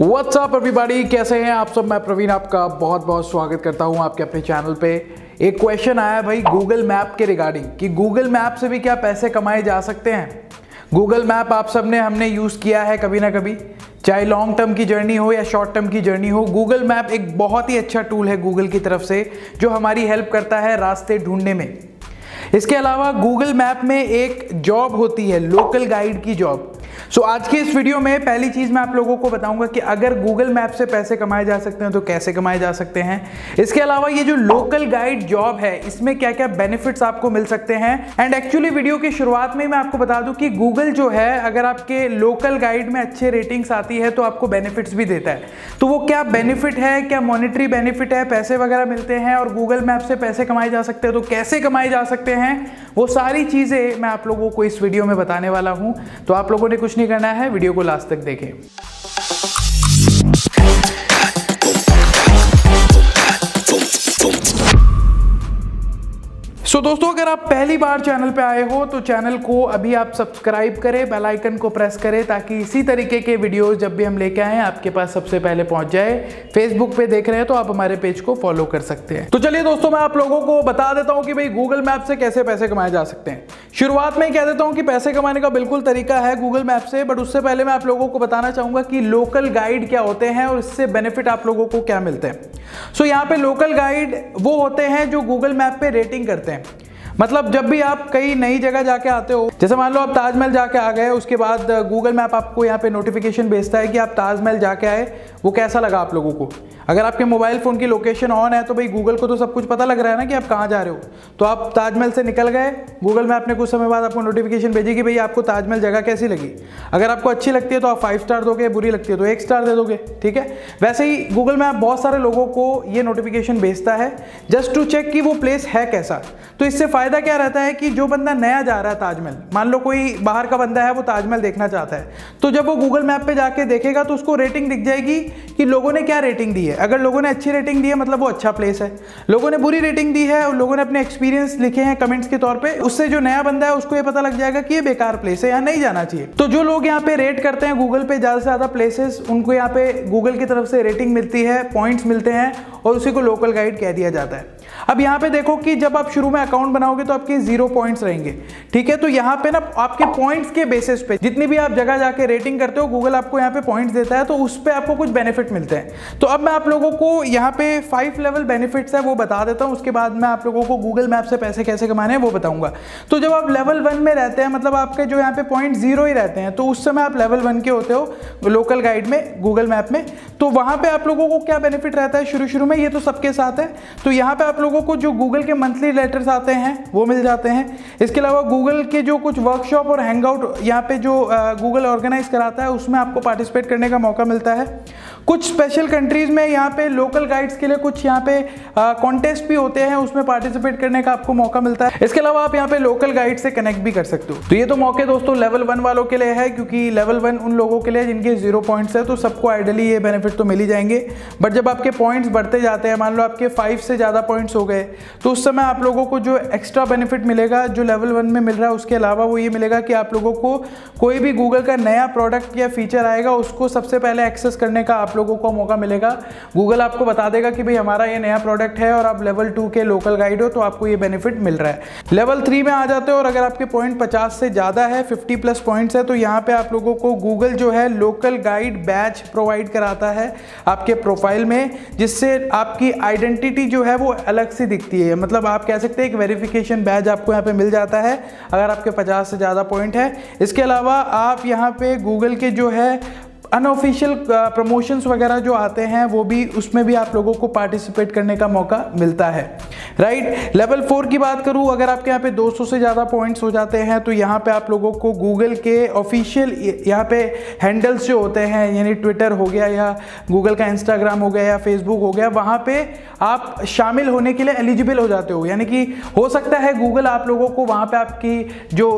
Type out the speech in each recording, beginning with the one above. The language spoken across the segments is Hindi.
व्हाट्सअप एवरीबॉडी कैसे हैं आप सब? मैं प्रवीण आपका बहुत बहुत स्वागत करता हूँ आपके अपने चैनल पे। एक क्वेश्चन आया भाई गूगल मैप के रिगार्डिंग कि गूगल मैप से भी क्या पैसे कमाए जा सकते हैं? गूगल मैप आप सबने, हमने यूज़ किया है कभी ना कभी। चाहे लॉन्ग टर्म की जर्नी हो या शॉर्ट टर्म की जर्नी हो गूगल मैप एक बहुत ही अच्छा टूल है गूगल की तरफ़ से, जो हमारी हेल्प करता है रास्ते ढूँढने में। इसके अलावा गूगल मैप में एक जॉब होती है लोकल गाइड की जॉब सो so, आज के इस वीडियो में पहली चीज़ मैं आप लोगों को बताऊँगा कि अगर गूगल मैप से पैसे कमाए जा सकते हैं तो कैसे कमाए जा सकते हैं। इसके अलावा ये जो लोकल गाइड जॉब है इसमें क्या क्या बेनिफिट्स आपको मिल सकते हैं। एंड एक्चुअली वीडियो की शुरुआत में मैं आपको बता दूँ कि गूगल जो है अगर आपके लोकल गाइड में अच्छे रेटिंग्स आती है तो आपको बेनिफिट्स भी देता है। तो वो क्या बेनिफिट है क्या मॉनिटरी बेनिफिट है पैसे वगैरह मिलते हैं और गूगल मैप से पैसे कमाए जा सकते हैं तो कैसे कमाए जा सकते हैं वो सारी चीज़ें मैं आप लोगों को इस वीडियो में बताने वाला हूँ। तो आप लोगों ने कुछ नहीं करना है वीडियो को लास्ट तक देखें। सो so, दोस्तों अगर आप पहली बार चैनल पे आए हो तो चैनल को अभी आप सब्सक्राइब करें बेल आइकन को प्रेस करें ताकि इसी तरीके के वीडियोस जब भी हम लेके आए आपके पास सबसे पहले पहुँच जाए। फेसबुक पे देख रहे हैं तो आप हमारे पेज को फॉलो कर सकते हैं। तो चलिए दोस्तों मैं आप लोगों को बता देता हूँ कि भाई गूगल मैप से कैसे पैसे कमाए जा सकते हैं। शुरुआत में कह देता हूँ कि पैसे कमाने का बिल्कुल तरीका है गूगल मैप से बट उससे पहले मैं आप लोगों को बताना चाहूँगा कि लोकल गाइड क्या होते हैं और इससे बेनिफिट आप लोगों को क्या मिलते हैं। सो so, यहाँ पे लोकल गाइड वो होते हैं जो गूगल मैप पे रेटिंग करते हैं। मतलब जब भी आप कई नई जगह जाके आते हो, जैसे मान लो आप ताजमहल जाके आ गए, उसके बाद गूगल मैप आपको यहाँ पे नोटिफिकेशन भेजता है कि आप ताजमहल जाके आए। वो कैसा लगा आप लोगों को? अगर आपके मोबाइल फ़ोन की लोकेशन ऑन है तो भाई गूगल को तो सब कुछ पता लग रहा है ना कि आप कहाँ जा रहे हो। तो आप ताजमहल से निकल गए गूगल मैप ने कुछ समय बाद आपको नोटिफिकेशन भेजी कि भाई आपको ताजमहल जगह कैसी लगी। अगर आपको अच्छी लगती है तो आप फाइव स्टार दोगे, बुरी लगती है तो एक स्टार दे दोगे, ठीक है? वैसे ही गूगल मैप बहुत सारे लोगों को ये नोटिफिकेशन भेजता है जस्ट टू चेक कि वो प्लेस है कैसा। तो इससे फ़ायदा क्या रहता है कि जो बंदा नया जा रहा है ताजमहल, मान लो कोई बाहर का बंदा है, वो ताजमहल देखना चाहता है तो जब वो गूगल मैप पे जाके देखेगा तो उसको रेटिंग दिख जाएगी कि लोगों ने क्या रेटिंग दी है। अगर लोगों ने अच्छी रेटिंग दी है मतलब वो अच्छा प्लेस है। लोगों ने बुरी रेटिंग दी है और लोगों ने अपने एक्सपीरियंस लिखे हैं कमेंट्स के तौर पर उससे जो नया बंदा है, उसको ये पता लग जाएगा कि ये बेकार प्लेस है यहाँ नहीं जाना चाहिए। तो जो लोग यहाँ पे रेट करते हैं गूगल पे ज़्यादा से ज़्यादा प्लेसेस उनको यहाँ पे गूगल की तरफ़ से रेटिंग मिलती है पॉइंट्स मिलते हैं और उसी को लोकल गाइड कह दिया जाता है। अब यहाँ पे देखो कि जब आप शुरू में अकाउंट बनाओगे तो आपके ज़ीरो पॉइंट्स रहेंगे। ठीक है? तो यहाँ पे ना आपके पॉइंट्स के बेसिस पे जितनी भी आप जगह जाके रेटिंग करते हो गूगल आपको यहाँ पे पॉइंट्स देता है तो उस पर आपको कुछ बेनिफिट मिलते हैं। तो अब मैं आप लोगों को यहाँ पे फाइव लेवल बेनिफिट्स है, वो बता देता हूँ। उसके बाद मैं आप लोगों को गूगल मैप से पैसे कैसे कमाने हैं, वो बताऊँगा। तो जब आप लेवल वन में रहते हैं मतलब आपके जो यहाँ पे पॉइंट ज़ीरो ही रहते हैं तो उस समय आप लेवल वन के होते हो लोकल गाइड में गूगल मैप में। तो वहाँ पे आप लोगों को क्या बेनिफिट रहता है? शुरू शुरू में ये तो सबके साथ है। तो यहाँ पे आप लोगों को जो गूगल के मंथली लेटर्स आते हैं, वो मिल जाते हैं। इसके अलावा गूगल के जो कुछ वर्कशॉप और हैंगआउट यहाँ पे जो गूगल ऑर्गेनाइज कराता है, उसमें आपको पार्टिसिपेट करने का मौका मिलता है। कुछ स्पेशल कंट्रीज़ में यहाँ पे लोकल गाइड्स के लिए कुछ यहाँ पे कॉन्टेस्ट भी होते हैं, उसमें पार्टिसिपेट करने का आपको मौका मिलता है। इसके अलावा आप यहाँ पे लोकल गाइड से कनेक्ट भी कर सकते हो। तो ये तो मौके दोस्तों लेवल वन वालों के लिए है, क्योंकि लेवल वन उन लोगों के लिए जिनके ज़ीरो पॉइंट्स है तो सबको आइडली ये बेनिफिट तो मिल ही जाएँगे। बट जब आपके पॉइंट्स बढ़ते जाते हैं, मान लो आपके फाइव से ज़्यादा पॉइंट्स हो गए तो उस समय आप लोगों को जो एक्स्ट्रा बेनिफिट मिलेगा, जो लेवल वन में मिल रहा है, उसके अलावा वो ये मिलेगा कि आप लोगों को कोई भी गूगल का नया प्रोडक्ट या फीचर आएगा, उसको सबसे पहले एक्सेस करने का आप लोगों को मौका मिलेगा। गूगल आपको बता देगा कि भाई हमारा ये नया प्रोडक्ट है और आप लेवल टू के लोकल गाइड हो तो आपको ये बेनिफिट मिल रहा है। लेवल थ्री में आ जाते हो और अगर आपके पॉइंट पचास से ज़्यादा है फिफ्टी प्लस पॉइंट्स है तो यहाँ पे आप लोगों को गूगल जो है लोकल गाइड बैच प्रोवाइड कराता है आपके प्रोफ़ाइल में, जिससे आपकी आइडेंटिटी जो है वो अलग से दिखती है। मतलब आप कह सकते हैं एक वेरिफिकेशन बैच आपको यहाँ पे मिल जाता है, अगर आपके 50 से ज़्यादा पॉइंट है। इसके अलावा आप यहाँ पे गूगल के जो है अनऑफिशियल प्रमोशंस वगैरह जो आते हैं, वो भी, उसमें भी आप लोगों को पार्टिसिपेट करने का मौका मिलता है। राइट लेवल फोर की बात करूँ, अगर आपके यहाँ पे 200 से ज़्यादा पॉइंट्स हो जाते हैं तो यहाँ पे आप लोगों को गूगल के ऑफिशियल यहाँ पे हैंडल्स जो होते हैं, यानी ट्विटर हो गया या गूगल का इंस्टाग्राम हो गया या फेसबुक हो गया, वहाँ पे आप शामिल होने के लिए एलिजिबल हो जाते हो। यानी कि हो सकता है गूगल आप लोगों को वहाँ पे आपकी जो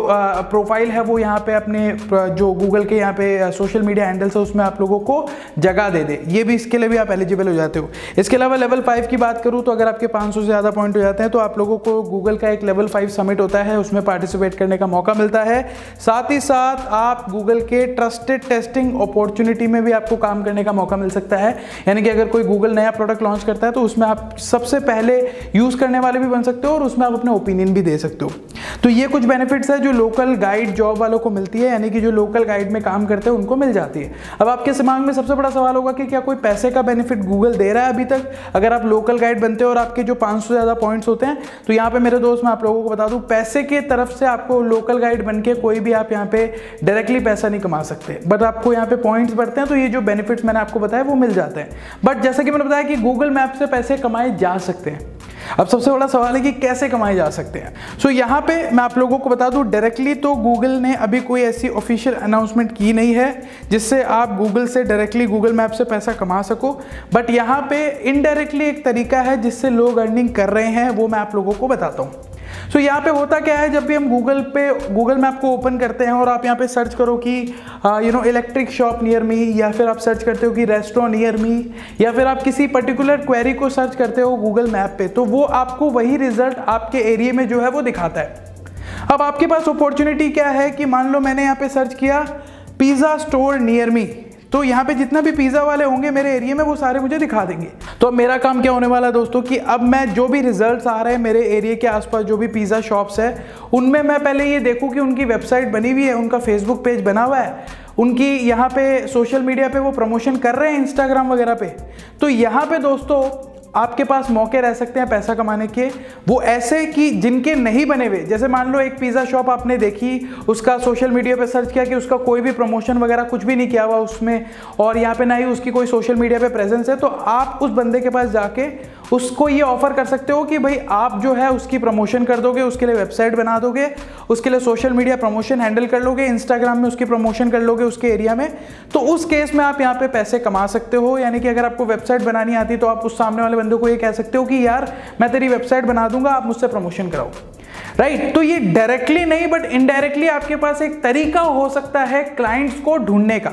प्रोफ़ाइल है, वो यहाँ पे अपने जो गूगल के यहाँ पे सोशल मीडिया हैंडल्स है, उसमें आप लोगों को जगह दे दे। ये भी इसके लिए भी आप एलिजिबल हो जाते हो। इसके अलावा लेवल फाइव की बात करूँ तो अगर आपके पाँच सौ से ज़्यादा पॉइंट हो जाते हैं तो आप लोगों को गूगल का एक लेवल फाइव समिट होता है, उसमें पार्टिसिपेट करने का मौका मिलता है। साथ ही साथ आप गूगल के ट्रस्टेड टेस्टिंग अपॉर्चुनिटी में भी आपको काम करने का मौका मिल सकता है। यानी कि अगर कोई गूगल नया प्रोडक्ट लॉन्च करता है तो उसमें आप सबसे पहले यूज़ करने वाले भी बन सकते हो और उसमें आप अपने ओपिनियन भी दे सकते हो। तो ये कुछ बेनिफिट्स है जो लोकल गाइड जॉब वालों को मिलती है, यानी कि जो लोकल गाइड में काम करते हैं, उनको मिल जाती है। अब आपके दिमाग में सबसे बड़ा सवाल होगा कि क्या कोई पैसे का बेनिफिट गूगल दे रहा है अभी तक? अगर आप लोकल गाइड बनते हो और आपके जो पाँच से ज़्यादा पॉइंट्स होते हैं। तो यहाँ पे मेरे दोस्त, मैं आप लोगों को बता दूँ, पैसे के तरफ़ से आपको लोकल गाइड बन कोई भी आप यहाँ पे डायरेक्टली पैसा नहीं कमा सकते। बट आपको यहाँ पे पॉइंट्स बढ़ते हैं तो ये जो बेनिफिट्स मैंने आपको बताया, वो मिल जाते हैं। बट जैसा कि मैंने बताया कि गूगल मैप से पैसे कमाए जा सकते हैं। अब सबसे बड़ा सवाल है कि कैसे कमाए जा सकते हैं? सो so, यहाँ पे मैं आप लोगों को बता दूँ डायरेक्टली तो गूगल ने अभी कोई ऐसी ऑफिशियल अनाउंसमेंट की नहीं है जिससे आप गूगल से डायरेक्टली गूगल मैप से पैसा कमा सको। बट यहाँ पे इनडायरेक्टली एक तरीका है जिससे लोग अर्निंग कर रहे हैं वो मैं आप लोगों को बताता हूँ। सो so, यहाँ पे होता क्या है जब भी हम गूगल पे गूगल मैप को ओपन करते हैं और आप यहाँ पे सर्च करो कि you know electric shop near me या फिर आप सर्च करते हो कि रेस्टोरेंट नियर मी या फिर आप किसी पर्टिकुलर क्वेरी को सर्च करते हो गूगल मैप पे तो वो आपको वही रिज़ल्ट आपके एरिए में जो है वो दिखाता है। अब आपके पास अपॉर्चुनिटी क्या है कि मान लो मैंने यहाँ पे सर्च किया पिज़्ज़ा स्टोर नियर मी तो यहाँ पे जितना भी पिज़्ज़ा वाले होंगे मेरे एरिया में, वो सारे मुझे दिखा देंगे। तो अब मेरा काम क्या होने वाला है दोस्तों कि अब मैं जो भी रिजल्ट्स आ रहे हैं मेरे एरिया के आसपास, जो भी पिज़्ज़ा शॉप्स है, उनमें मैं पहले ये देखूँ कि उनकी वेबसाइट बनी हुई है, उनका फेसबुक पेज बना हुआ है, उनकी यहाँ पे सोशल मीडिया पे वो प्रमोशन कर रहे हैं इंस्टाग्राम वगैरह पे। तो यहाँ पे दोस्तों आपके पास मौके रह सकते हैं पैसा कमाने के। वो ऐसे कि जिनके नहीं बने हुए, जैसे मान लो एक पिज़्ज़ा शॉप आपने देखी, उसका सोशल मीडिया पे सर्च किया कि उसका कोई भी प्रमोशन वगैरह कुछ भी नहीं किया हुआ उसमें, और यहाँ पे ना ही उसकी कोई सोशल मीडिया पे प्रेजेंस है तो आप उस बंदे के पास जाके उसको ये ऑफ़र कर सकते हो कि भाई आप जो है उसकी प्रमोशन कर दोगे, उसके लिए वेबसाइट बना दोगे, उसके लिए सोशल मीडिया प्रमोशन हैंडल कर लोगे इंस्टाग्राम में उसकी प्रमोशन कर लोगे उसके एरिया में तो उस केस में आप यहाँ पे पैसे कमा सकते हो। यानी कि अगर आपको वेबसाइट बनानी आती तो आप उस सामने वाले बंदे को ये कह सकते हो कि यार, मैं तेरी वेबसाइट बना दूँगा, आप मुझसे प्रमोशन कराओ। Right right? तो ये डायरेक्टली नहीं बट इनडायरेक्टली आपके पास एक तरीका हो सकता है क्लाइंट्स को ढूँढने का।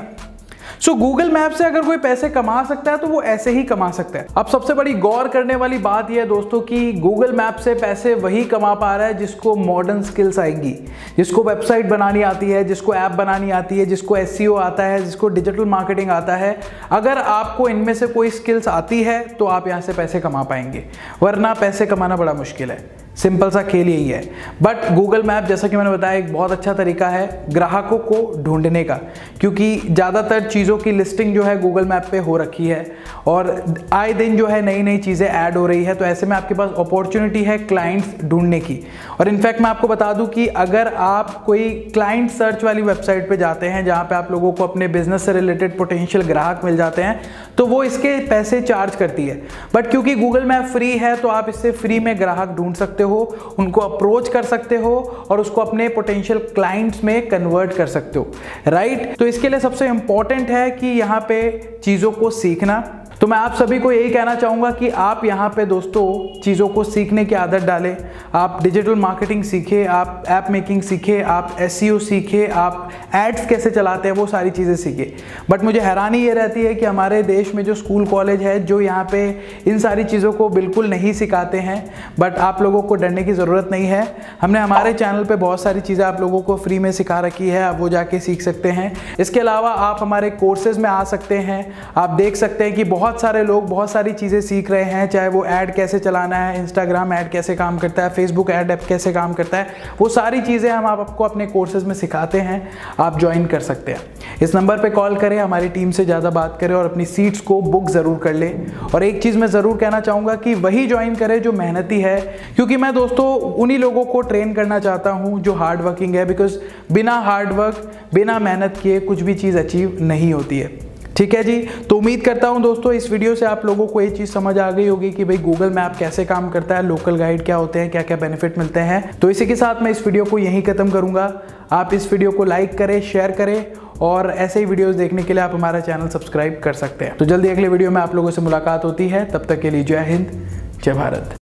सो गूगल मैप से अगर कोई पैसे कमा सकता है तो वो ऐसे ही कमा सकता है। अब सबसे बड़ी गौर करने वाली बात यह है दोस्तों कि गूगल मैप से पैसे वही कमा पा रहा है जिसको मॉडर्न स्किल्स आएँगी, जिसको वेबसाइट बनानी आती है, जिसको ऐप बनानी आती है, जिसको एस e आता है, जिसको डिजिटल मार्केटिंग आता है। अगर आपको इनमें से कोई स्किल्स आती है तो आप यहाँ से पैसे कमा पाएँगे, वरना पैसे कमाना बड़ा मुश्किल है। सिंपल सा खेल यही है। बट गूगल मैप जैसा कि मैंने बताया, एक बहुत अच्छा तरीका है ग्राहकों को ढूँढने का। क्योंकि ज़्यादातर चीज़ों की लिस्टिंग जो है गूगल मैप पे हो रखी है और आए दिन जो है नई नई चीज़ें ऐड हो रही है तो ऐसे में आपके पास अपॉर्चुनिटी है क्लाइंट्स ढूँढने की। और इनफैक्ट मैं आपको बता दूँ कि अगर आप कोई क्लाइंट सर्च वाली वेबसाइट पे जाते हैं, जहाँ पे आप लोगों को अपने बिज़नेस से रिलेटेड पोटेंशियल ग्राहक मिल जाते हैं तो वो इसके पैसे चार्ज करती है। बट क्योंकि गूगल मैप फ्री है तो आप इससे फ्री में ग्राहक ढूंढ सकते हो। उनको अप्रोच कर सकते हो और उसको अपने पोटेंशियल क्लाइंट्स में कन्वर्ट कर सकते हो। राइट तो इसके लिए सबसे इंपॉर्टेंट है कि यहाँ पे चीज़ों को सीखना। तो मैं आप सभी को यही कहना चाहूँगा कि आप यहाँ पे दोस्तों चीज़ों को सीखने की आदत डालें। आप डिजिटल मार्केटिंग सीखें, आप ऐप मेकिंग सीखें, आप एस e सीखें, आप एड्स कैसे चलाते हैं, वो सारी चीज़ें सीखें। बट मुझे हैरानी ये रहती है कि हमारे देश में जो स्कूल कॉलेज है, जो यहाँ पे इन सारी चीज़ों को बिल्कुल नहीं सिखाते हैं बट आप लोगों को डरने की ज़रूरत नहीं है। हमने हमारे चैनल पर बहुत सारी चीज़ें आप लोगों को फ्री में सिखा रखी है, आप वो जाके सीख सकते हैं। इसके अलावा आप हमारे कोर्सेज में आ सकते हैं। आप देख सकते हैं कि बहुत बहुत सारे लोग बहुत सारी चीज़ें सीख रहे हैं, चाहे वो ऐड कैसे चलाना है इंस्टाग्राम ऐड कैसे काम करता है फेसबुक ऐड ऐप कैसे काम करता है, वो सारी चीज़ें हम आपको अपने कोर्सेज में सिखाते हैं, आप ज्वाइन कर सकते हैं। इस नंबर पर कॉल करें, हमारी टीम से ज़्यादा बात करें और अपनी सीट्स को बुक ज़रूर कर लें। और एक चीज़ मैं ज़रूर कहना चाहूँगा कि वही ज्वाइन करें जो मेहनती है, क्योंकि मैं दोस्तों उन्हीं लोगों को ट्रेन करना चाहता हूँ जो हार्ड वर्किंग है बिकॉज़ बिना हार्ड वर्क बिना मेहनत किए कुछ भी चीज़ अचीव नहीं होती है। ठीक है जी? तो उम्मीद करता हूँ दोस्तों, इस वीडियो से आप लोगों को ये चीज़ समझ आ गई होगी कि भाई गूगल मैप कैसे काम करता है लोकल गाइड क्या होते हैं क्या क्या बेनिफिट मिलते हैं। तो इसी के साथ मैं इस वीडियो को यहीं खत्म करूँगा। आप इस वीडियो को लाइक करें शेयर करें और ऐसे ही वीडियोस देखने के लिए आप हमारा चैनल सब्सक्राइब कर सकते हैं। तो जल्दी अगले वीडियो में आप लोगों से मुलाकात होती है। तब तक के लिए जय हिंद, जय भारत।